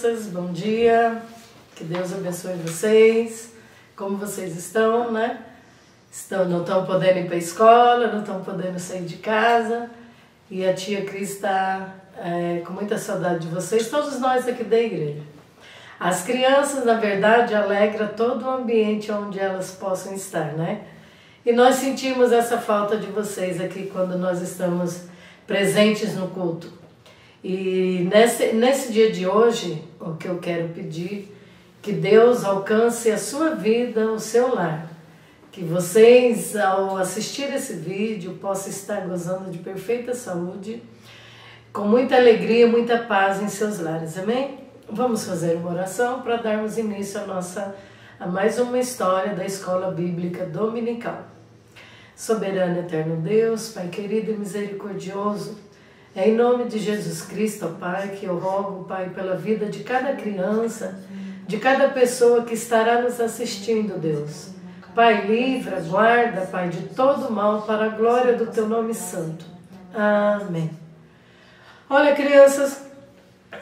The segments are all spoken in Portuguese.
crianças, bom dia. Que Deus abençoe vocês. Como vocês estão, né? Estão, não estão podendo ir para a escola, não estão podendo sair de casa. E a tia Cris está é, com muita saudade de vocês, todos nós aqui da igreja. As crianças, na verdade, alegram todo o ambiente onde elas possam estar, né? E nós sentimos essa falta de vocês aqui quando nós estamos presentes no culto. E nesse, nesse dia de hoje, o que eu quero pedir, que Deus alcance a sua vida, o seu lar. Que vocês, ao assistir esse vídeo, possam estar gozando de perfeita saúde, com muita alegria, muita paz em seus lares. Amém? Vamos fazer uma oração para darmos início a nossa a mais uma história da Escola Bíblica Dominical. Soberano eterno Deus, Pai querido e misericordioso, é em nome de Jesus Cristo, ó Pai, que eu rogo, Pai, pela vida de cada criança, de cada pessoa que estará nos assistindo, Deus. Pai, livra, guarda, Pai, de todo mal para a glória do Teu nome santo. Amém. Olha, crianças,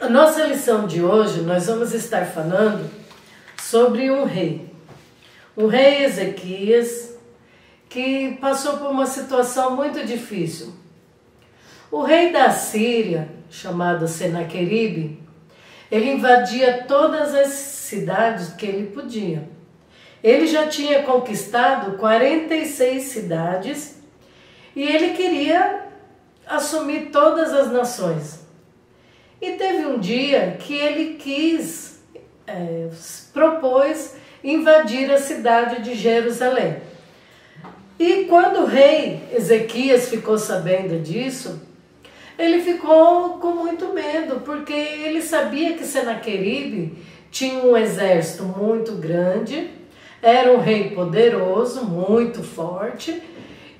a nossa lição de hoje nós vamos estar falando sobre um rei. O rei Ezequias, que passou por uma situação muito difícil. O rei da Síria, chamado Senaqueribe, ele invadia todas as cidades que ele podia. Ele já tinha conquistado 46 cidades e ele queria assumir todas as nações. E teve um dia que ele quis, é, propôs invadir a cidade de Jerusalém. E quando o rei Ezequias ficou sabendo disso, ele ficou com muito medo, porque ele sabia que Senaqueribe tinha um exército muito grande, era um rei poderoso, muito forte,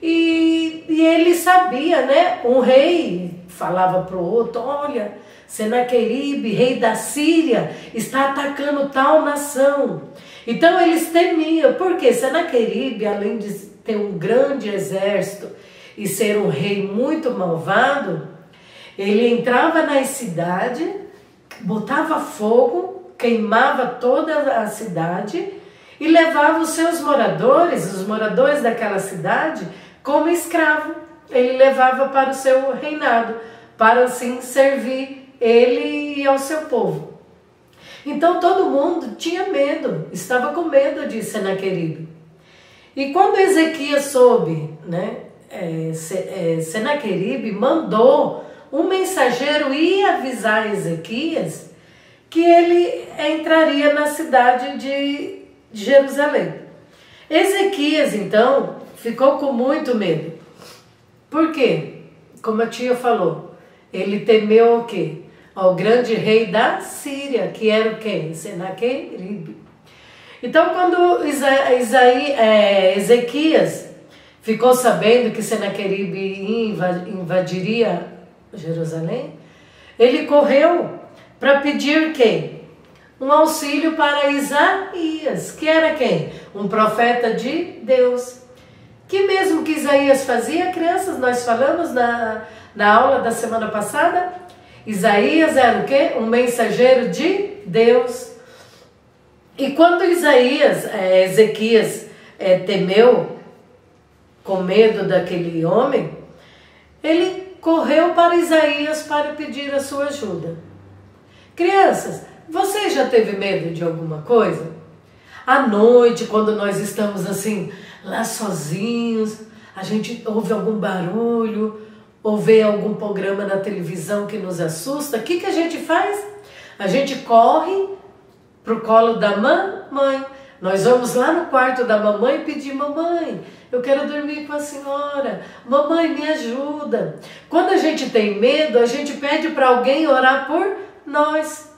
e, e ele sabia, né? Um rei falava para o outro: olha, Senaqueribe, rei da Síria, está atacando tal nação. Então eles temiam, porque Senaqueribe, além de ter um grande exército e ser um rei muito malvado, ele entrava na cidade, botava fogo, queimava toda a cidade e levava os seus moradores, os moradores daquela cidade, como escravo. Ele levava para o seu reinado, para assim servir ele e ao seu povo. Então todo mundo tinha medo, estava com medo de Senaqueribe. E quando Ezequias soube, né, é, é Senaqueribe mandou um mensageiro ia avisar Ezequias que ele entraria na cidade de Jerusalém. Ezequias, então, ficou com muito medo. Por quê? Como a tia falou, ele temeu o quê? Ao grande rei da Síria, que era o quem? Senaqueribe. Então, quando Isaí, é, Ezequias ficou sabendo que Senaqueribe invadiria Jerusalém, ele correu para pedir quem? Um auxílio para Isaías, que era quem? Um profeta de Deus. Que mesmo que Isaías fazia, crianças, nós falamos na, na aula da semana passada, Isaías era o quê? Um mensageiro de Deus. E quando Isaías, é, Ezequias é, temeu, com medo daquele homem, ele correu para Isaías para pedir a sua ajuda. Crianças, você já teve medo de alguma coisa? À noite, quando nós estamos assim, lá sozinhos, a gente ouve algum barulho, ou vê algum programa na televisão que nos assusta, o que, que a gente faz? A gente corre para o colo da mamãe. Nós vamos lá no quarto da mamãe pedir: Mamãe, eu quero dormir com a senhora. Mamãe, me ajuda. Quando a gente tem medo, a gente pede para alguém orar por nós.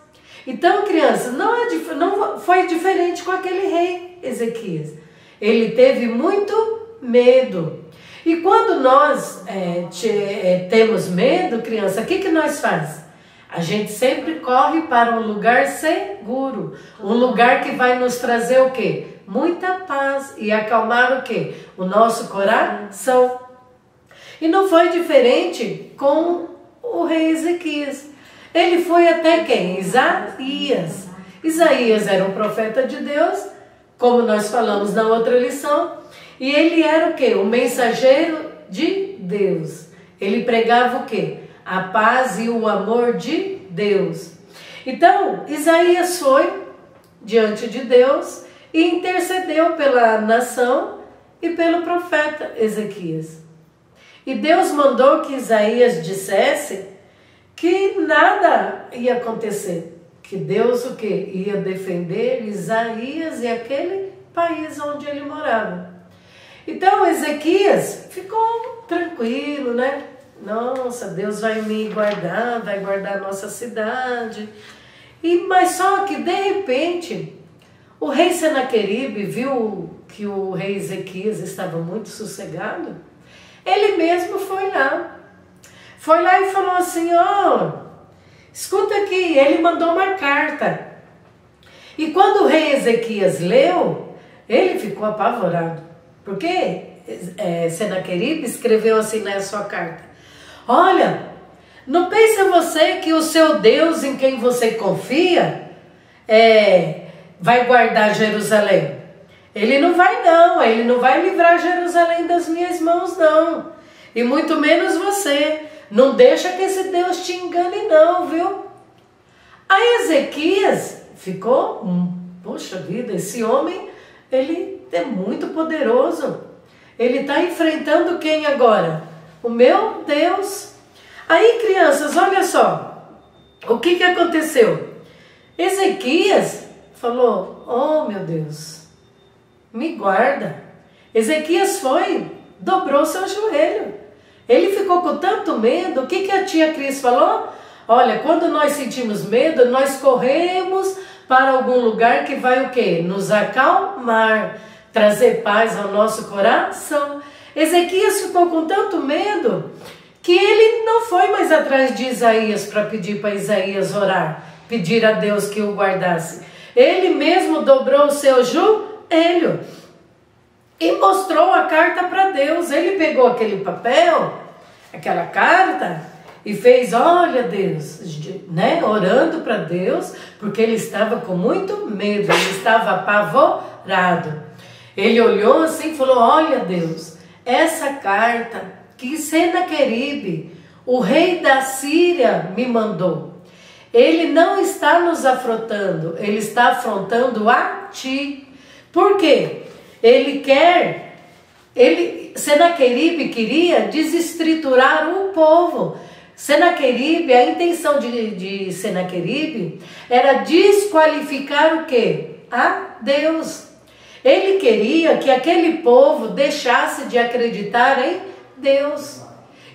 Então, criança, não, é, não foi diferente com aquele rei Ezequias. Ele teve muito medo. E quando nós é, te, é, temos medo, criança, o que, que nós faz? A gente sempre corre para um lugar seguro, um lugar que vai nos trazer o quê? muita paz e acalmar o que? O nosso coração. E não foi diferente com o rei Ezequias. Ele foi até quem? Isaías. Isaías era um profeta de Deus, como nós falamos na outra lição, e ele era o que? O mensageiro de Deus. Ele pregava o que? A paz e o amor de Deus. Então, Isaías foi diante de Deus e intercedeu pela nação e pelo profeta Ezequias. E Deus mandou que Isaías dissesse que nada ia acontecer, que Deus o que ia defender Isaías e aquele país onde ele morava. Então Ezequias ficou tranquilo, né? Nossa, Deus vai me guardar, vai guardar a nossa cidade. E mas só que de repente o rei Senaqueribe viu que o rei Ezequias estava muito sossegado. Ele mesmo foi lá. Foi lá e falou assim: "Ó, oh, escuta aqui, ele mandou uma carta". E quando o rei Ezequias leu, ele ficou apavorado. Porque é, Senaqueribe escreveu assim na sua carta: Olha, não pense você que o seu Deus em quem você confia é, vai guardar Jerusalém. Ele não vai, não. Ele não vai livrar Jerusalém das minhas mãos, não. E muito menos você. Não deixa que esse Deus te engane, não, viu? Aí Ezequias ficou, hum, poxa vida, esse homem, ele é muito poderoso. Ele está enfrentando quem agora? O meu Deus. Aí, crianças, olha só. O que, que aconteceu? Ezequias falou: Oh, meu Deus, me guarda. Ezequias foi, dobrou seu joelho. Ele ficou com tanto medo. O que, que a tia Cris falou? Olha, quando nós sentimos medo, nós corremos para algum lugar que vai o quê? Nos acalmar trazer paz ao nosso coração. Ezequias ficou com tanto medo que ele não foi mais atrás de Isaías para pedir para Isaías orar, pedir a Deus que o guardasse. Ele mesmo dobrou o seu joelho e mostrou a carta para Deus. Ele pegou aquele papel, aquela carta e fez, olha Deus, né, orando para Deus, porque ele estava com muito medo, ele estava apavorado. Ele olhou assim e falou: Olha, Deus, essa carta que Senaqueribe, o rei da Síria, me mandou. Ele não está nos afrontando, ele está afrontando a ti. Por quê? Ele quer, ele, Senaqueribe queria desestriturar o povo. Senaqueribe, a intenção de, de Senaqueribe era desqualificar o quê? A Deus. Ele queria que aquele povo deixasse de acreditar em Deus.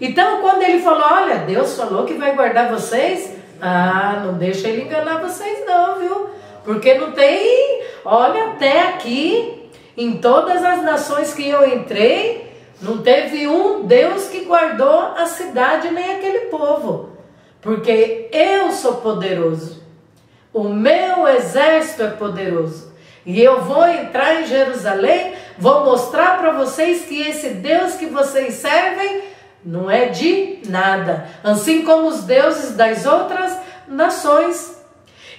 Então, quando ele falou: Olha, Deus falou que vai guardar vocês, ah, não deixa ele enganar vocês, não, viu? Porque não tem, olha, até aqui, em todas as nações que eu entrei, não teve um Deus que guardou a cidade nem aquele povo. Porque eu sou poderoso, o meu exército é poderoso. E eu vou entrar em Jerusalém, vou mostrar para vocês que esse Deus que vocês servem não é de nada, assim como os deuses das outras nações.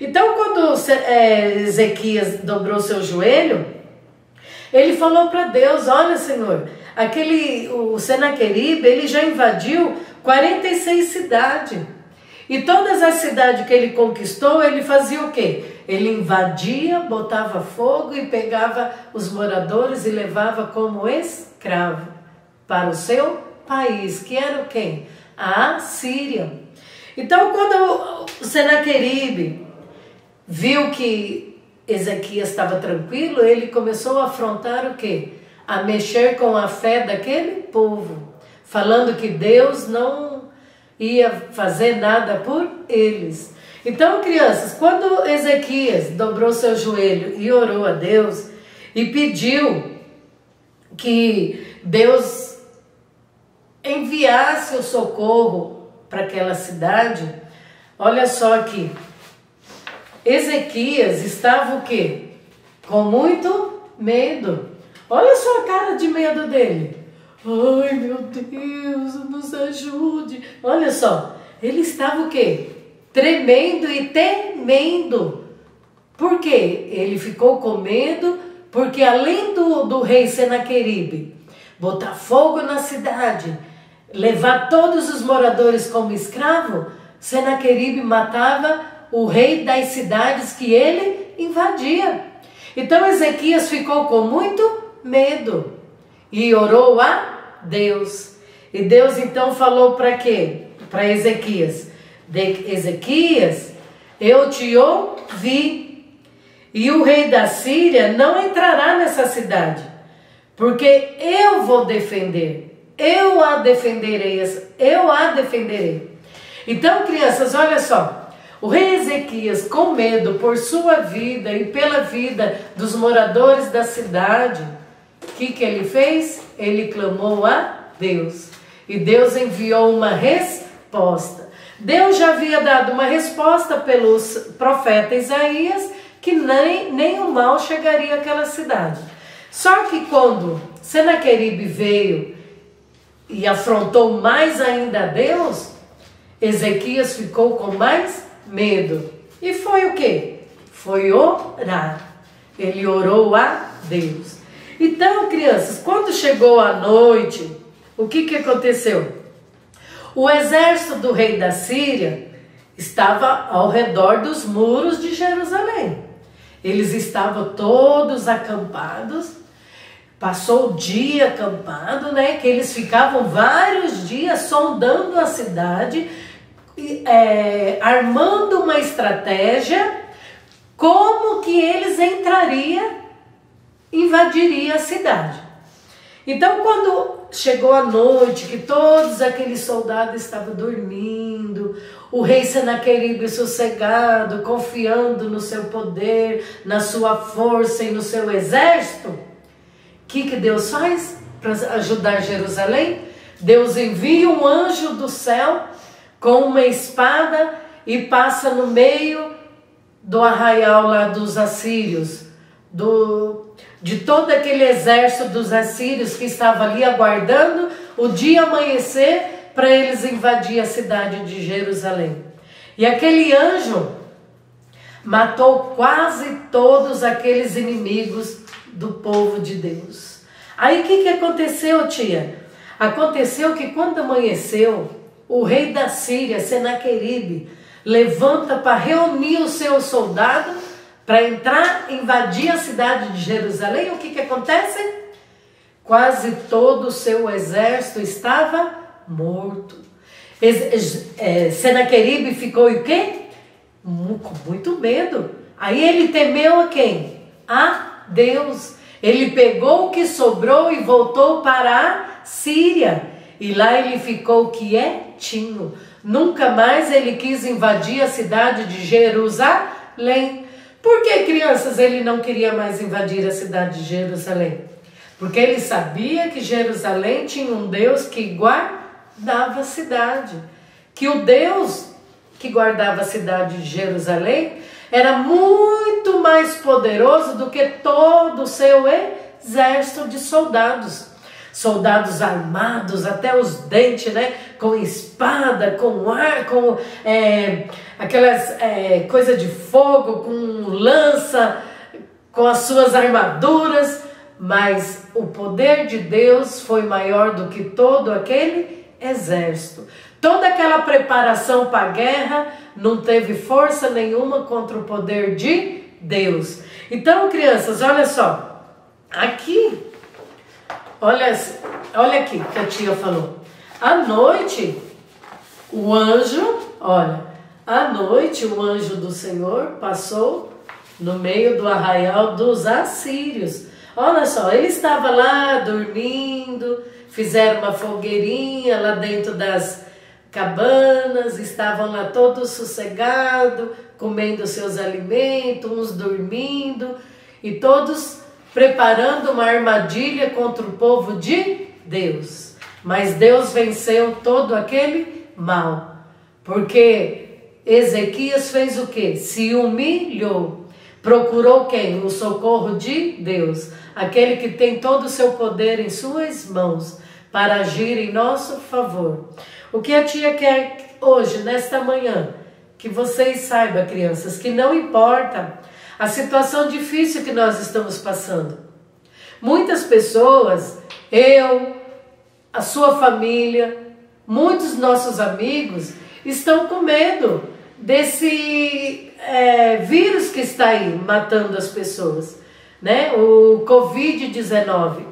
Então, quando é, Ezequias dobrou seu joelho, ele falou para Deus: Olha, Senhor, aquele o Senaqueribe ele já invadiu 46 cidades. E todas as cidades que ele conquistou, ele fazia o quê? Ele invadia, botava fogo e pegava os moradores e levava como escravo para o seu país, que era quem? A Síria. Então, quando o Senaqueribe viu que Ezequias estava tranquilo, ele começou a afrontar o quê? A mexer com a fé daquele povo, falando que Deus não ia fazer nada por eles. Então, crianças, quando Ezequias dobrou seu joelho e orou a Deus e pediu que Deus enviasse o socorro para aquela cidade, olha só aqui. Ezequias estava o quê? Com muito medo. Olha só a cara de medo dele. Ai, meu Deus, nos ajude. Olha só, ele estava o quê? Tremendo e temendo. Por quê? Ele ficou com medo, porque além do, do rei Senaqueribe botar fogo na cidade, levar todos os moradores como escravo, Senaqueribe matava o rei das cidades que ele invadia. Então Ezequias ficou com muito medo e orou a Deus. E Deus então falou para quê? Para Ezequias: de Ezequias, eu te ouvi, e o rei da Síria não entrará nessa cidade, porque eu vou defender, eu a defenderei, eu a defenderei. Então, crianças, olha só. O rei Ezequias, com medo por sua vida e pela vida dos moradores da cidade, o que, que ele fez? Ele clamou a Deus. E Deus enviou uma resposta. Deus já havia dado uma resposta pelos profeta Isaías que nem, nem o mal chegaria àquela cidade. Só que quando Senaqueribe veio e afrontou mais ainda a Deus, Ezequias ficou com mais medo. E foi o que? Foi orar. Ele orou a Deus. Então, crianças, quando chegou a noite, o que, que aconteceu? O exército do rei da Síria estava ao redor dos muros de Jerusalém. Eles estavam todos acampados. Passou o dia acampado, né? Que eles ficavam vários dias sondando a cidade, é, armando uma estratégia como que eles entrariam, invadiria a cidade. Então, quando chegou a noite, que todos aqueles soldados estavam dormindo, o rei Senaqueribe sossegado, confiando no seu poder, na sua força e no seu exército, o que, que Deus faz para ajudar Jerusalém? Deus envia um anjo do céu com uma espada e passa no meio do arraial lá dos assírios, do de todo aquele exército dos assírios que estava ali aguardando o dia amanhecer para eles invadir a cidade de Jerusalém. E aquele anjo matou quase todos aqueles inimigos do povo de Deus. Aí o que, que aconteceu, tia? Aconteceu que quando amanheceu, o rei da Síria, Senaqueribe, levanta para reunir os seus soldados para entrar, invadir a cidade de Jerusalém, o que, que acontece? Quase todo o seu exército estava morto. É, Senaqueribe ficou o quê? Com muito medo. Aí ele temeu a quem? A Deus. Ele pegou o que sobrou e voltou para a Síria. E lá ele ficou quietinho. Nunca mais ele quis invadir a cidade de Jerusalém. Por que, crianças, ele não queria mais invadir a cidade de Jerusalém? Porque ele sabia que Jerusalém tinha um Deus que guardava a cidade. Que o Deus que guardava a cidade de Jerusalém era muito mais poderoso do que todo o seu exército de soldados soldados armados até os dentes, né? Com espada, com ar, com é, aquelas é, coisas de fogo, com lança, com as suas armaduras. Mas o poder de Deus foi maior do que todo aquele exército. Toda aquela preparação para a guerra não teve força nenhuma contra o poder de Deus. Então, crianças, olha só. Aqui Olha, olha aqui que a tia falou. À noite, o anjo, olha, à noite o anjo do Senhor passou no meio do arraial dos assírios. Olha só, ele estava lá dormindo, fizeram uma fogueirinha lá dentro das cabanas, estavam lá todos sossegados, comendo seus alimentos, uns dormindo, e todos preparando uma armadilha contra o povo de Deus. Mas Deus venceu todo aquele mal, porque Ezequias fez o que? Se humilhou. Procurou quem? O socorro de Deus, aquele que tem todo o seu poder em suas mãos para agir em nosso favor. O que a tia quer hoje, nesta manhã? que vocês saibam, crianças, que não importa a situação difícil que nós estamos passando. Muitas pessoas, eu, a sua família, muitos nossos amigos estão com medo desse é, vírus que está aí matando as pessoas, né? O Covid-19.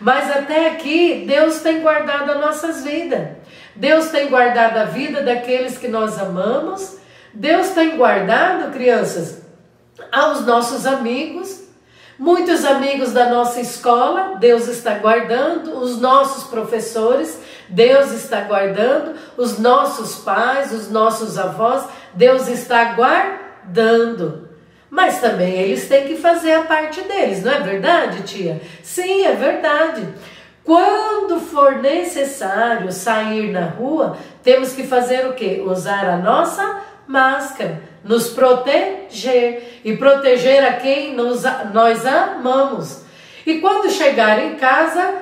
Mas até aqui, Deus tem guardado as nossas vidas. Deus tem guardado a vida daqueles que nós amamos. Deus tem guardado, crianças, aos nossos amigos. Muitos amigos da nossa escola, Deus está guardando. Os nossos professores, Deus está guardando. Os nossos pais, os nossos avós, Deus está guardando. Mas também eles têm que fazer a parte deles, não é verdade, tia? Sim, é verdade. Quando for necessário sair na rua, temos que fazer o quê? Usar a nossa máscara, nos proteger e proteger a quem nos, nós amamos. E quando chegar em casa,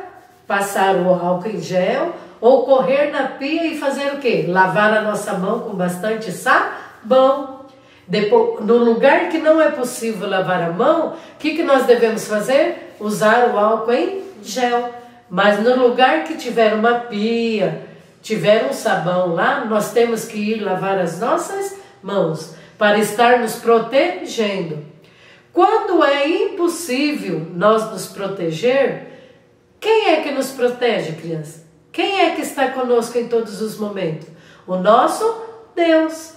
passar o álcool em gel ou correr na pia e fazer o quê? Lavar a nossa mão com bastante sabão. Depois, no lugar que não é possível lavar a mão, o que, que nós devemos fazer? Usar o álcool em gel. Mas no lugar que tiver uma pia, tiver um sabão lá, nós temos que ir lavar as nossas mãos para estar nos protegendo. Quando é impossível nós nos proteger, quem é que nos protege, criança? Quem é que está conosco em todos os momentos? O nosso Deus.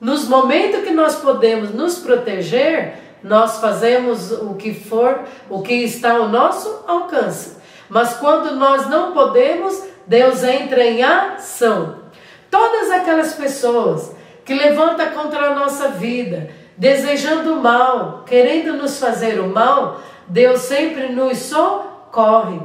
Nos momentos que nós podemos nos proteger, nós fazemos o que for, o que está ao nosso alcance. Mas quando nós não podemos, Deus entra em ação. Todas aquelas pessoas que levantam contra a nossa vida, desejando o mal, querendo nos fazer o mal, Deus sempre nos socorre.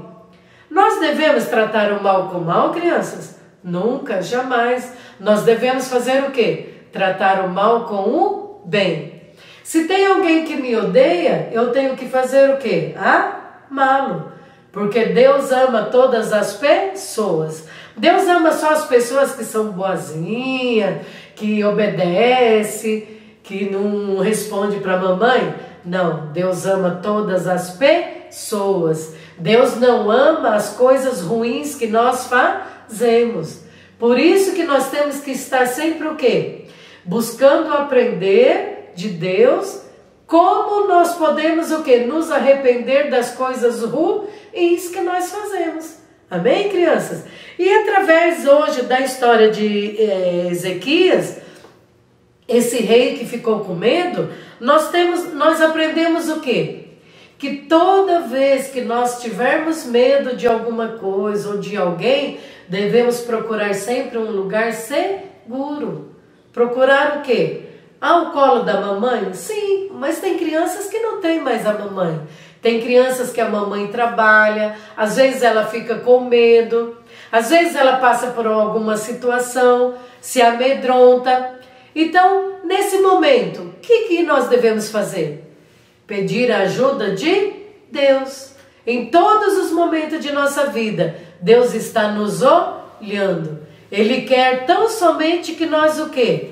Nós devemos tratar o mal com mal, crianças? Nunca, jamais. Nós devemos fazer o quê? tratar o mal com o bem. Se tem alguém que me odeia, eu tenho que fazer o quê? Amá-lo. Porque Deus ama todas as pessoas. Deus ama só as pessoas que são boazinhas, que obedece, que não responde para mamãe. Não, Deus ama todas as pessoas. Deus não ama as coisas ruins que nós fazemos. Por isso que nós temos que estar sempre o quê? buscando aprender de Deus como nós podemos o que? Nos arrepender das coisas ruins que nós fazemos. Amém, crianças? E através hoje da história de eh, Ezequias, esse rei que ficou com medo, nós temos, nós aprendemos o quê? Que toda vez que nós tivermos medo de alguma coisa ou de alguém, devemos procurar sempre um lugar seguro. Procurar o quê? Ah, o colo da mamãe? Sim, mas tem crianças que não tem mais a mamãe. Tem crianças que a mamãe trabalha, às vezes ela fica com medo, às vezes ela passa por alguma situação, se amedronta. Então, nesse momento, o que, que nós devemos fazer? Pedir a ajuda de Deus. Em todos os momentos de nossa vida, Deus está nos olhando. Ele quer tão somente que nós o quê?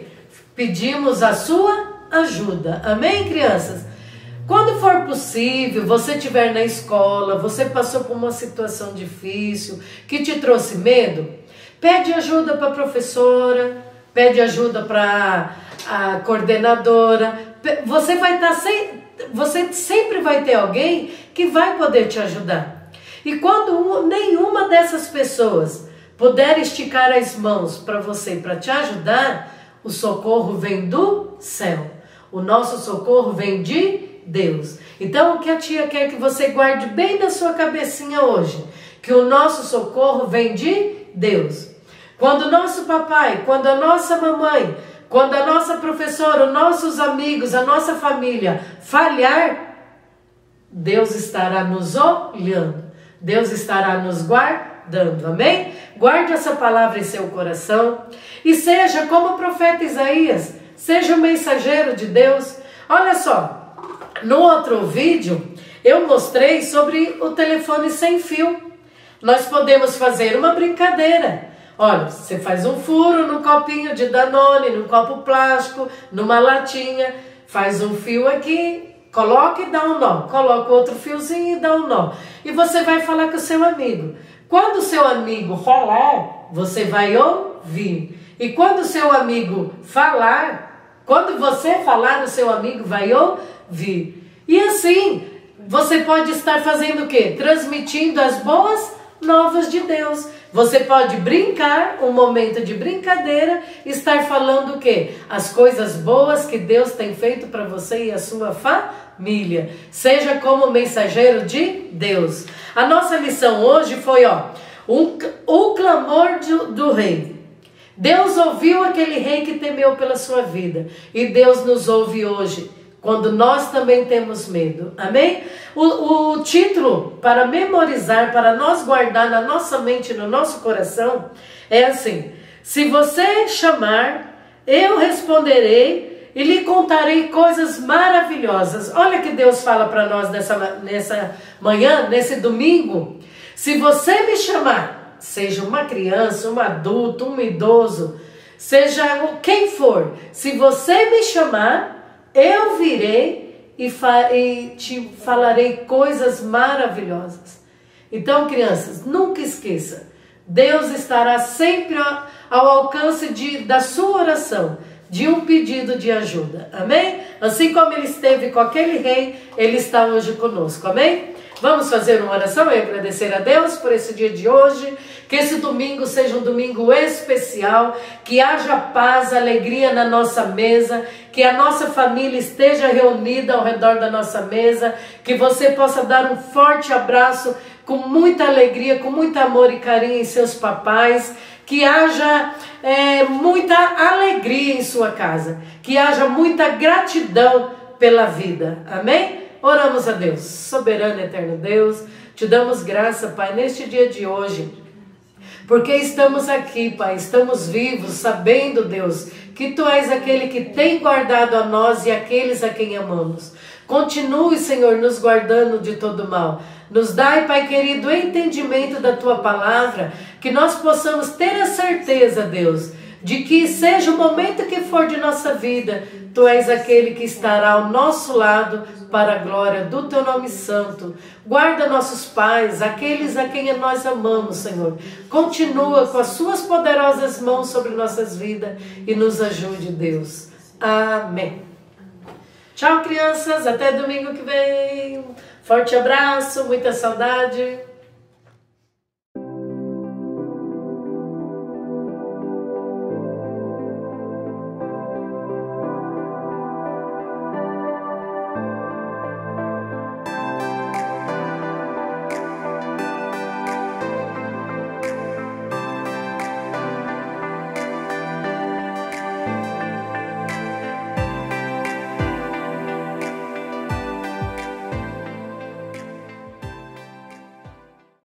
Pedimos a sua ajuda. Amém, crianças? Quando for possível, você estiver na escola, você passou por uma situação difícil, que te trouxe medo, pede ajuda para a professora, pede ajuda para a coordenadora. Você vai estar tá sem, você sempre vai ter alguém que vai poder te ajudar. E quando nenhuma dessas pessoas puder esticar as mãos para você para te ajudar, o socorro vem do céu. O nosso socorro vem de Deus. Então, o que a tia quer que você guarde bem na sua cabecinha hoje, que o nosso socorro vem de Deus. Quando o nosso papai, quando a nossa mamãe, quando a nossa professora, os nossos amigos, a nossa família falhar, Deus estará nos olhando. Deus estará nos guardando. Amém? Guarde essa palavra em seu coração e seja como o profeta Isaías, seja o mensageiro de Deus. Olha só, no outro vídeo eu mostrei sobre o telefone sem fio. Nós podemos fazer uma brincadeira. Olha, você faz um furo no copinho de Danone, num copo plástico, numa latinha, faz um fio aqui, coloca e dá um nó. Coloca outro fiozinho e dá um nó. E você vai falar com o seu amigo. Quando o seu amigo falar, você vai ouvir. E quando o seu amigo falar, quando você falar, o seu amigo vai ouvir. E assim, você pode estar fazendo o quê? Transmitindo as boas novas de Deus. Você pode brincar, um momento de brincadeira, estar falando o quê? As coisas boas que Deus tem feito para você e a sua família. Seja como mensageiro de Deus. A nossa lição hoje foi, ó, o clamor do, do rei. Deus ouviu aquele rei que temeu pela sua vida. E Deus nos ouve hoje quando nós também temos medo. Amém? O, o título para memorizar, para nós guardar na nossa mente, no nosso coração, é assim: Se você chamar, eu responderei e lhe contarei coisas maravilhosas. Olha que Deus fala para nós nessa, nessa manhã, nesse domingo. Se você me chamar, seja uma criança, um adulto, um idoso, seja quem for, se você me chamar, eu virei e, e te falarei coisas maravilhosas. Então, crianças, nunca esqueça, Deus estará sempre ao alcance de, da sua oração, de um pedido de ajuda. Amém? Assim como ele esteve com aquele rei, ele está hoje conosco. Amém? Vamos fazer uma oração e agradecer a Deus por esse dia de hoje. Que esse domingo seja um domingo especial, que haja paz, alegria na nossa mesa, que a nossa família esteja reunida ao redor da nossa mesa, que você possa dar um forte abraço com muita alegria, com muito amor e carinho em seus papais, que haja é, muita alegria em sua casa, que haja muita gratidão pela vida. Amém? Oramos a Deus, soberano e eterno Deus, te damos graça, Pai, neste dia de hoje porque estamos aqui, Pai, estamos vivos, sabendo, Deus, que Tu és aquele que tem guardado a nós e aqueles a quem amamos. Continue, Senhor, nos guardando de todo mal. Nos dai, Pai querido, entendimento da Tua palavra, que nós possamos ter a certeza, Deus, de que seja o momento que for de nossa vida, Tu és aquele que estará ao nosso lado para a glória do Teu nome santo. Guarda nossos pais, aqueles a quem nós amamos, Senhor. Continua com as Suas poderosas mãos sobre nossas vidas e nos ajude, Deus. Amém. Tchau, crianças. Até domingo que vem. Forte abraço, muita saudade.